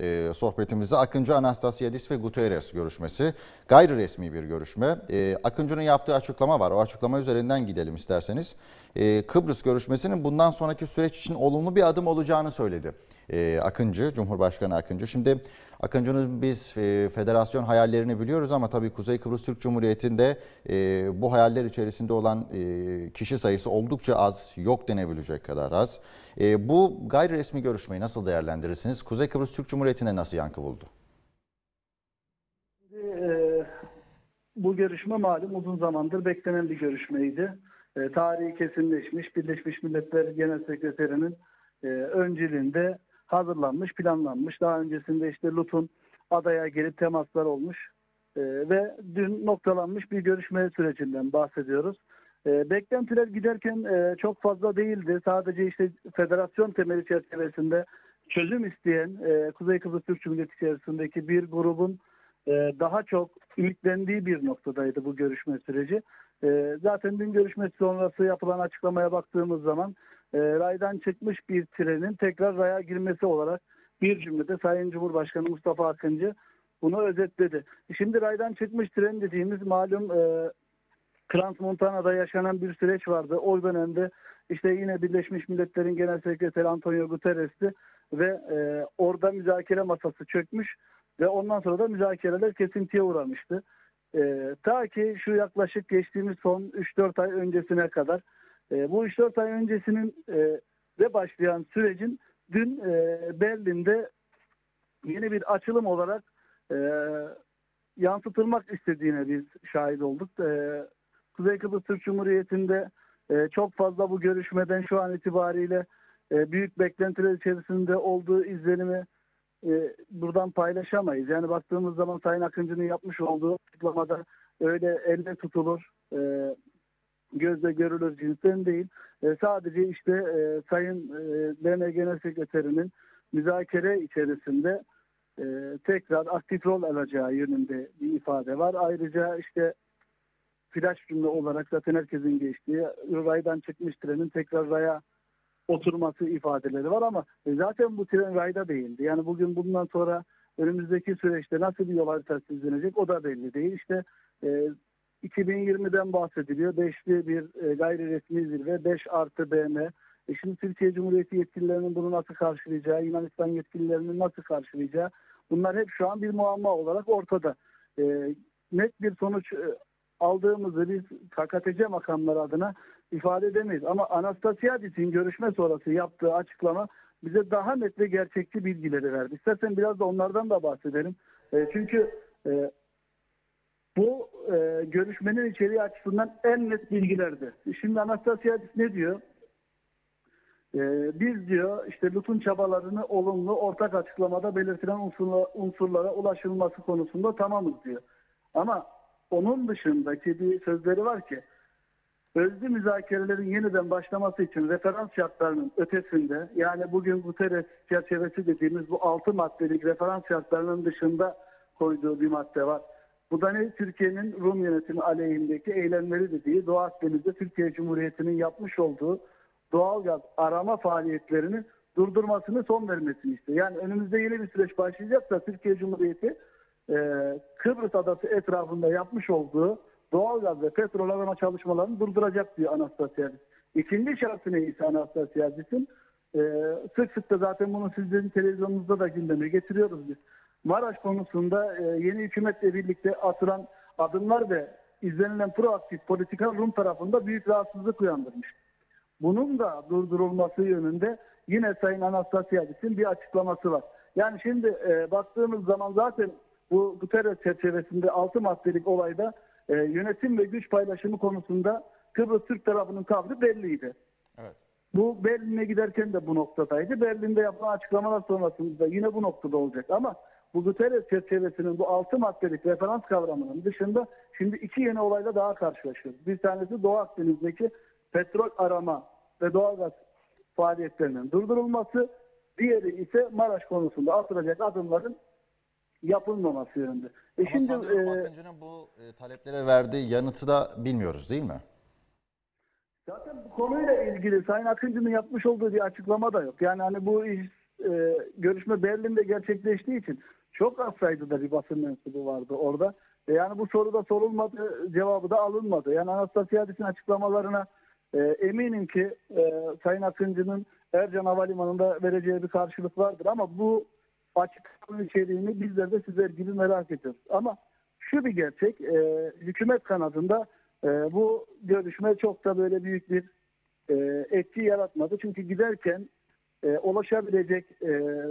e, sohbetimizi. Akıncı Anastasiadis ve Guterres görüşmesi. Gayri resmi bir görüşme. E, Akıncı'nın yaptığı açıklama var. O açıklama üzerinden gidelim isterseniz. E, Kıbrıs görüşmesinin bundan sonraki süreç için olumlu bir adım olacağını söyledi. E, Akıncı, Cumhurbaşkanı Akıncı. Şimdi Akıncı'nın biz e, federasyon hayallerini biliyoruz ama tabii Kuzey Kıbrıs Türk Cumhuriyeti'nde e, bu hayaller içerisinde olan e, kişi sayısı oldukça az, yok denebilecek kadar az. Bu gayri resmi görüşmeyi nasıl değerlendirirsiniz? Kuzey Kıbrıs Türk Cumhuriyeti'nde nasıl yankı buldu? Ee, bu görüşme malum uzun zamandır beklenen bir görüşmeydi. Ee, tarihi kesinleşmiş Birleşmiş Milletler Genel Sekreterinin e, öncülüğünde hazırlanmış, planlanmış. Daha öncesinde işte Lut'un adaya gelip temaslar olmuş Ee, ve dün noktalanmış bir görüşme sürecinden bahsediyoruz. Ee, beklentiler giderken e, çok fazla değildi. Sadece işte federasyon temeli çerçevesinde çözüm isteyen e, Kuzey Kıbrıs Türk Cumhuriyeti içerisindeki bir grubun e, daha çok ümitlendiği bir noktadaydı bu görüşme süreci. E, zaten dün görüşme sonrası yapılan açıklamaya baktığımız zaman e, raydan çıkmış bir trenin tekrar raya girmesi olarak bir cümlede Sayın Cumhurbaşkanı Mustafa Akıncı bunu özetledi. Şimdi raydan çıkmış tren dediğimiz malum e, Transmontana'da yaşanan bir süreç vardı. O dönemde işte yine Birleşmiş Milletler'in Genel Sekreteri Antonio Guterres'ti ve e, orada müzakere masası çökmüş ve ondan sonra da müzakereler kesintiye uğramıştı. E, ta ki şu yaklaşık geçtiğimiz son 3-4 ay öncesine kadar e, bu 3-4 ay öncesinin e, de başlayan sürecin dün e, Berlin'de yeni bir açılım olarak e, yansıtılmak istediğine biz şahit olduk. E, Kuzey Kıbrıs Türk Cumhuriyeti'nde e, çok fazla bu görüşmeden şu an itibariyle e, büyük beklentiler içerisinde olduğu izlenimi e, buradan paylaşamayız. Yani baktığımız zaman Sayın Akıncı'nın yapmış olduğu açıklamada öyle elle tutulur, e, gözle görülür cinsten değil. E, sadece işte e, Sayın e, BM Genel Sekreterinin müzakere içerisinde e, tekrar aktif rol alacağı yönünde bir ifade var. Ayrıca işte flash cümle olarak zaten herkesin geçtiği raydan çıkmış trenin tekrar raya oturması ifadeleri var ama e, zaten bu tren rayda değildi. Yani bugün bundan sonra önümüzdeki süreçte nasıl bir yol haritası izlenecek o da belli değil. İşte e, 2020'den bahsediliyor. Beşli bir e, gayri resmi zirve, 5 artı BM. E şimdi Türkiye Cumhuriyeti yetkililerinin bunu nasıl karşılayacağı, Yunanistan yetkililerinin nasıl karşılayacağı bunlar hep şu an bir muamma olarak ortada. E, net bir sonuç e, aldığımızı biz KKTC makamları adına ifade edemeyiz. Ama Anastasiadis'in görüşme sonrası yaptığı açıklama bize daha net ve gerçekçi bilgileri verdi. İstersen biraz da onlardan da bahsedelim. E, çünkü e, bu e, görüşmenin içeriği açısından en net bilgilerdi. Şimdi Anastasiadis ne diyor? E, biz diyor işte Lut'un çabalarını olumlu ortak açıklamada belirtilen unsurla, unsurlara ulaşılması konusunda tamamız diyor. Ama onun dışındaki bir sözleri var ki özlü müzakerelerin yeniden başlaması için referans şartlarının ötesinde yani bugün Guterres çerçevesi dediğimiz bu altı maddelik referans şartlarının dışında koyduğu bir madde var. Bu da ne? Türkiye'nin Rum yönetimi aleyhindeki eylemleri dediği Doğu Akdeniz'de Türkiye Cumhuriyeti'nin yapmış olduğu doğalgaz arama faaliyetlerini durdurmasını son vermesini istiyor. Yani önümüzde yeni bir süreç başlayacaksa Türkiye Cumhuriyeti e, Kıbrıs adası etrafında yapmış olduğu doğalgaz ve petrol arama çalışmalarını durduracak diyor Anastasiadis. İkinci şartı neyse Anastasiadis'in e, sık sık da zaten bunu sizlerin televizyonunuzda da gündeme getiriyoruz biz. Maraş konusunda e, yeni hükümetle birlikte atılan adımlar ve izlenilen proaktif politika Rum tarafında büyük rahatsızlık uyandırmış. Bunun da durdurulması yönünde yine Sayın Anastasiadis'in bir açıklaması var. Yani şimdi e, baktığımız zaman zaten bu Guterres çerçevesinde 6 maddelik olayda e, yönetim ve güç paylaşımı konusunda Kıbrıs Türk tarafının tavrı belliydi. Evet. Bu Berlin'e giderken de bu noktadaydı. Berlin'de yapılan açıklamalar sonrasında yine bu noktada olacak. Ama bu Guterres çerçevesinin bu 6 maddelik referans kavramının dışında şimdi iki yeni olayla daha karşılaşıyoruz. Bir tanesi Doğu Akdeniz'deki petrol arama ve doğalgaz faaliyetlerinin durdurulması, diğeri ise Maraş konusunda atılacak adımların yapılmaması yönünde. E Ama şimdi sanıyorum e, Akıncı'nın bu e, taleplere verdiği yanıtı da bilmiyoruz değil mi? zaten bu konuyla ilgili Sayın Akıncı'nın yapmış olduğu bir açıklama da yok. Yani hani bu iş e, görüşme Berlin'de gerçekleştiği için çok az sayıda bir basın mensubu vardı orada. E, yani bu soru da sorulmadı, cevabı da alınmadı. Yani Anastasiadis'in açıklamalarına e, eminim ki e, Sayın Akıncı'nın Ercan Havalimanı'nda vereceği bir karşılık vardır ama bu açıklamanın içeriğini bizler de sizler gibi merak ediyoruz. Ama şu bir gerçek, e, hükümet kanadında e, bu görüşme çok da böyle büyük bir e, etki yaratmadı. Çünkü giderken e, ulaşabilecek e,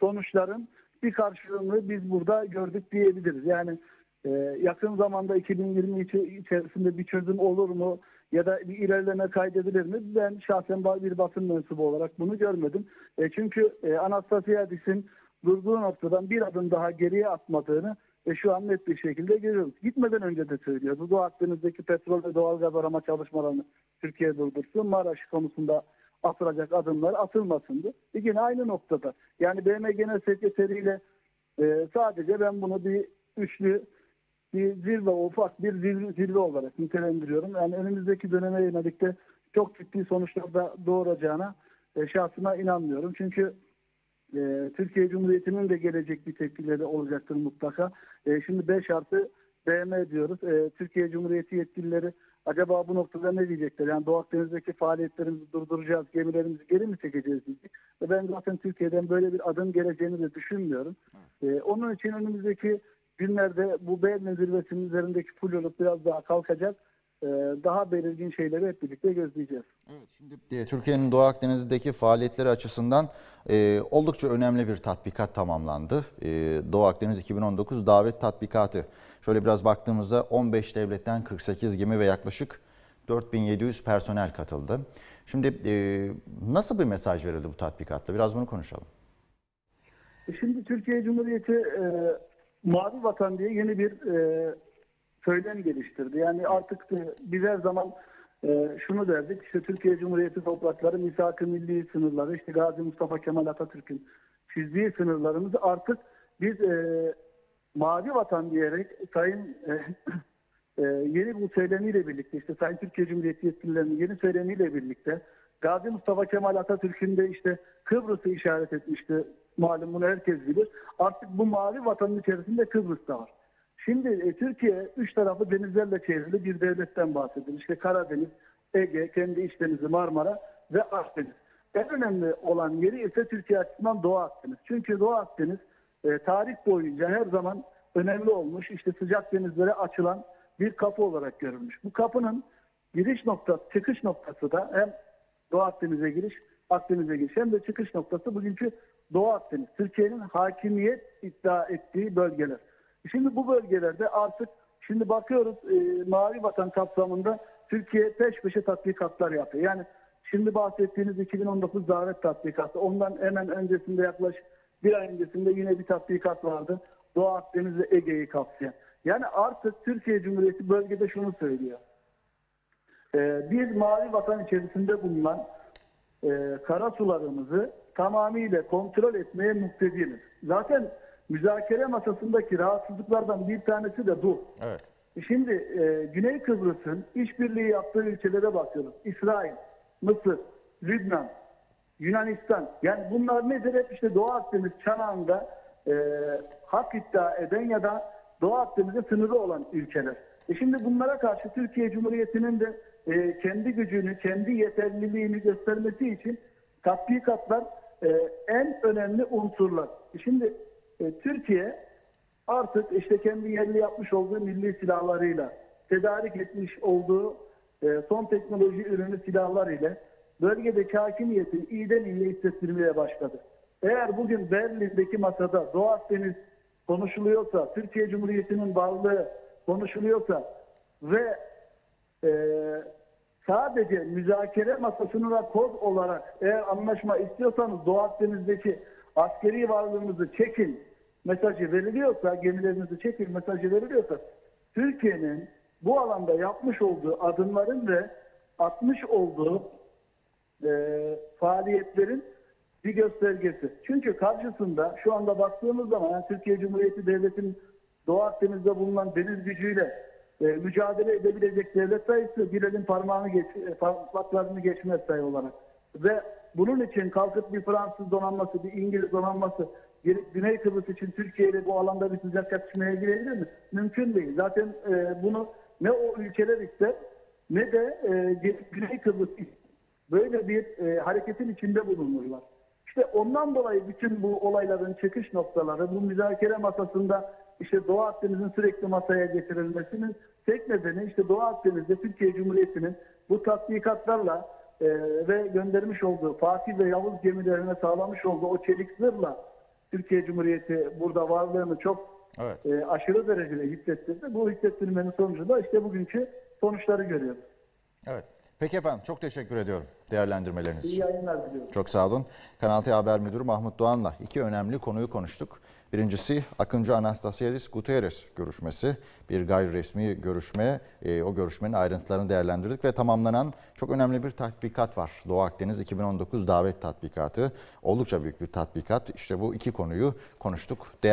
sonuçların bir karşılığını biz burada gördük diyebiliriz. Yani e, yakın zamanda 2020 içi- içerisinde bir çözüm olur mu ya da bir ilerleme kaydedilir mi? Ben şahsen bir basın mensubu olarak bunu görmedim. E, çünkü e, Anastasiadis'in durduğu noktadan bir adım daha geriye atmadığını e, şu an net bir şekilde görüyoruz. Gitmeden önce de söylüyordu. Doğu Akdeniz'deki petrol ve doğalgaz arama çalışmalarını Türkiye durdursun. Maraş konusunda atılacak adımlar atılmasındı. E yine aynı noktada. Yani BM Genel Sekreteriyle e, sadece ben bunu bir üçlü bir zirve, ufak bir zirve, zirve olarak nitelendiriyorum. Yani önümüzdeki döneme yönelik de çok ciddi sonuçlar da doğuracağına e, şahsıma inanmıyorum. Çünkü e, Türkiye Cumhuriyeti'nin de gelecek bir tepkileri olacaktır mutlaka. E, şimdi 5 artı BM diyoruz. E, Türkiye Cumhuriyeti yetkilileri acaba bu noktada ne diyecekler? Yani Doğu Akdeniz'deki faaliyetlerimizi durduracağız, gemilerimizi geri mi çekeceğiz diyecek. Ve ben zaten Türkiye'den böyle bir adım geleceğini de düşünmüyorum. E, onun için önümüzdeki günlerde bu Berlin zirvesinin üzerindeki full olup biraz daha kalkacak. E, daha belirgin şeyleri hep birlikte gözleyeceğiz. Evet, şimdi e, Türkiye'nin Doğu Akdeniz'deki faaliyetleri açısından e, oldukça önemli bir tatbikat tamamlandı. E, Doğu Akdeniz 2019 davet tatbikatı. Şöyle biraz baktığımızda 15 devletten 48 gemi ve yaklaşık 4700 personel katıldı. Şimdi e, nasıl bir mesaj verildi bu tatbikatta? Biraz bunu konuşalım. Şimdi Türkiye Cumhuriyeti e, mavi vatan diye yeni bir e, söylem geliştirdi. Yani artık e, biz her zaman e, şunu derdik, işte Türkiye Cumhuriyeti toprakları, misak-ı milli sınırları, işte Gazi Mustafa Kemal Atatürk'ün çizdiği sınırlarımızı artık biz e, mavi vatan diyerek Sayın e, e, yeni bu söylemiyle birlikte, işte Sayın Türkiye Cumhuriyeti yetkililerinin yeni söylemiyle birlikte Gazi Mustafa Kemal Atatürk'ün de işte Kıbrıs'ı işaret etmişti. Malum bunu herkes bilir. Artık bu mavi vatanın içerisinde Kıbrıs da var. Şimdi e, Türkiye üç tarafı denizlerle çevrili bir devletten bahsediyor. İşte Karadeniz, Ege, kendi iç denizi Marmara ve Akdeniz. En önemli olan yeri ise Türkiye açısından Doğu Akdeniz. Çünkü Doğu Akdeniz e, tarih boyunca her zaman önemli olmuş. İşte sıcak denizlere açılan bir kapı olarak görülmüş. Bu kapının giriş noktası, çıkış noktası da hem Doğu Akdeniz'e giriş, Akdeniz'e giriş hem de çıkış noktası bugünkü Doğu Akdeniz. Türkiye'nin hakimiyet iddia ettiği bölgeler. Şimdi bu bölgelerde artık şimdi bakıyoruz e, Mavi Vatan kapsamında Türkiye peş peşe tatbikatlar yapıyor. Yani şimdi bahsettiğiniz 2019 davet tatbikatı. Ondan hemen öncesinde yaklaşık bir ay öncesinde yine bir tatbikat vardı. Doğu Akdeniz ve Ege'yi kapsayan. Yani artık Türkiye Cumhuriyeti bölgede şunu söylüyor. Ee, biz mavi vatan içerisinde bulunan e, kara sularımızı tamamıyla kontrol etmeye muktediriz. Zaten müzakere masasındaki rahatsızlıklardan bir tanesi de bu. Evet. Şimdi e, Güney Kıbrıs'ın işbirliği yaptığı ülkelere bakıyoruz. İsrail, Mısır, Lübnan, Yunanistan. Yani bunlar nedir? Hep işte Doğu Akdeniz çanağında e, hak iddia eden ya da Doğu Akdeniz'e sınırı olan ülkeler. E şimdi bunlara karşı Türkiye Cumhuriyeti'nin de e, kendi gücünü, kendi yeterliliğini göstermesi için tatbikatlar e, en önemli unsurlar. E şimdi e, Türkiye artık işte kendi yerli yapmış olduğu milli silahlarıyla, tedarik etmiş olduğu e, son teknoloji ürünü silahlar ile bölgedeki hakimiyetini iyiden iyiye hissettirmeye başladı. Eğer bugün Berlin'deki masada Doğu Akdeniz konuşuluyorsa, Türkiye Cumhuriyeti'nin varlığı konuşuluyorsa ve e, sadece müzakere masasına kod olarak eğer anlaşma istiyorsanız Doğu Akdeniz'deki askeri varlığınızı çekin mesajı veriliyorsa, gemilerinizi çekin mesajı veriliyorsa Türkiye'nin bu alanda yapmış olduğu adımların ve atmış olduğu e, faaliyetlerin bir göstergesi. Çünkü karşısında şu anda baktığımız zaman yani Türkiye Cumhuriyeti Devleti'nin Doğu Akdeniz'de bulunan deniz gücüyle e, mücadele edebilecek devlet sayısı bir elin parmağını geç, e, parmaklarını geçmez sayı olarak. Ve bunun için kalkıp bir Fransız donanması, bir İngiliz donanması Güney Kıbrıs için Türkiye ile bu alanda bir sıcak çatışmaya girebilir mi? Mümkün değil. Zaten e, bunu ne o ülkeler ister ne de e, Güney Kıbrıs böyle bir e, hareketin içinde bulunurlar. İşte ondan dolayı bütün bu olayların çıkış noktaları, bu müzakere masasında işte Doğu Akdeniz'in sürekli masaya getirilmesinin tek nedeni işte Doğu Akdeniz'de Türkiye Cumhuriyeti'nin bu tatbikatlarla e, ve göndermiş olduğu Fatih ve Yavuz gemilerine sağlamış olduğu o çelik zırhla Türkiye Cumhuriyeti burada varlığını çok Evet. e, aşırı derecede hissettirdi. Bu hissettirmenin sonucu da işte bugünkü sonuçları görüyoruz. Evet. Peki efendim çok teşekkür ediyorum değerlendirmeleriniz İyi için. yayınlar diliyorum. Çok sağ olun. Kanal T Haber Müdürü Mahmut Doğan'la iki önemli konuyu konuştuk. Birincisi Akıncı Anastasiadis Guterres görüşmesi. Bir gayri resmi görüşme. Ee, o görüşmenin ayrıntılarını değerlendirdik ve tamamlanan çok önemli bir tatbikat var. Doğu Akdeniz 2019 davet tatbikatı. Oldukça büyük bir tatbikat. İşte bu iki konuyu konuştuk, değerlendirdik.